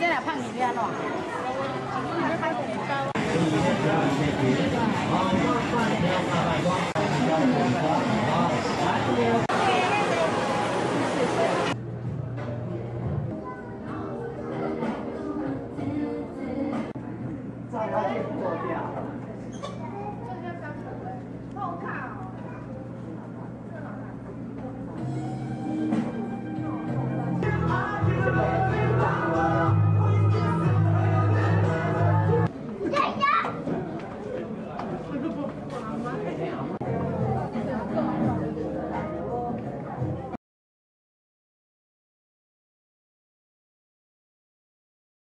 这俩胖你了再来一做，对呀。